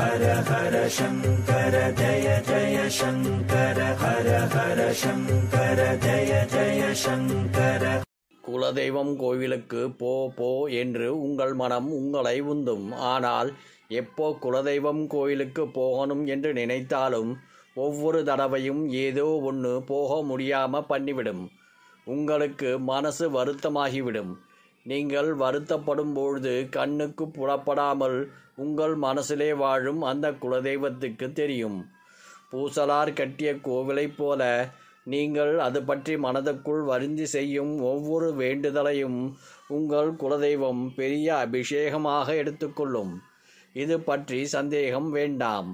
ஹர ஹர சங்கர ஜய ஜய சங்கர ஹர ஹர சங்கர ஜய ஜய சங்கர. குலதெய்வம் கோவிலுக்கு போ போ என்று உங்கள் மனம் உங்களை உந்தும். ஆனால் எப்போ குலதெய்வம் கோயிலுக்கு போகணும் என்று நினைத்தாலும் ஒவ்வொரு தடவையும் ஏதோ ஒன்று போக முடியாமல் பண்ணிவிடும். உங்களுக்கு மனசு வருத்தமாகிவிடும். நீங்கள் வருத்தப்படும் பொழுது கண்ணுக்கு புலப்படாமல் உங்கள் மனசிலே வாழும் அந்த குலதெய்வத்துக்கு தெரியும். பூசலார் கட்டிய கோவிலைப் போல நீங்கள் அது பற்றி மனதுக்குள் வருந்தி செய்யும் ஒவ்வொரு வேண்டுதலையும் உங்கள் குலதெய்வம் பெரிய அபிஷேகமாக எடுத்துக்கொள்ளும். இது பற்றி சந்தேகம் வேண்டாம்.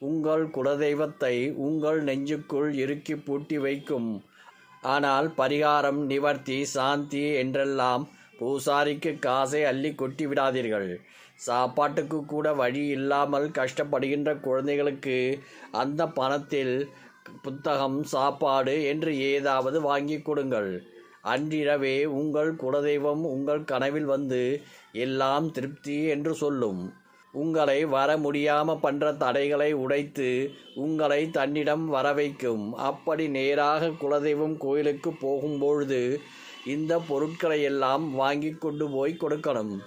உங்கள் குலதெய்வத்தை உங்கள் நெஞ்சுக்குள் இறுக்கி பூட்டி வைக்கும். ஆனால் பரிகாரம் நிவர்த்தி சாந்தி என்றெல்லாம் பூசாரிக்கு காசை அள்ளி கொட்டி விடாதீர்கள். சாப்பாட்டுக்கு கூட வழி இல்லாமல் கஷ்டப்படுகின்ற குழந்தைகளுக்கு அந்த பணத்தில் புத்தகம் சாப்பாடு என்று ஏதாவது வாங்கி கொடுங்கள். அன்றிரவே உங்கள் குலதெய்வம் உங்கள் கனவில் வந்து எல்லாம் திருப்தி என்று சொல்லும். உங்களை வர முடியாமல் பண்ணுற தடைகளை உடைத்து உங்களை தன்னிடம் வர வைக்கும் அப்படி நேராக குலதெய்வம் கோயிலுக்கு போகும்பொழுது இந்த பொருட்களை எல்லாம் வாங்கி கொண்டு போய் கொடுக்கணும்.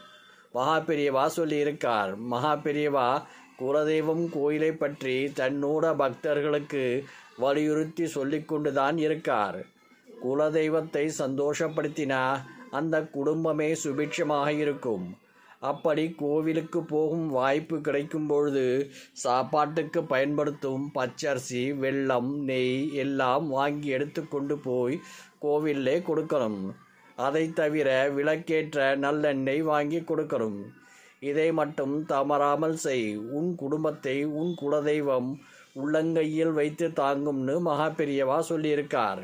மகா பெரியவா சொல்லியிருக்கார். மகா பெரியவா குலதெய்வம் கோயிலை பற்றி தன்னோட பக்தர்களுக்கு வலியுறுத்தி சொல்லிக்கொண்டுதான் இருக்கார். குலதெய்வத்தை சந்தோஷப்படுத்தினா அந்த குடும்பமே சுபிட்சமாக இருக்கும். அப்படி கோவிலுக்கு போகும் வாய்ப்பு கிடைக்கும் பொழுது சாப்பாட்டுக்கு பயன்படுத்தும் பச்சரிசி வெள்ளம் நெய் எல்லாம் வாங்கி எடுத்துக்கொண்டு போய் கோவிலே கொடுக்கணும். அதை தவிர விளக்கேற்ற நல்லெண்ணெய் வாங்கி கொடுக்கணும். இதை மட்டும் தவறாமல் செய். உன் குடும்பத்தை உன் குலதெய்வம் உள்ளங்கையில் வைத்து தாங்கும்னு மகா பெரியவா சொல்லியிருக்கார்.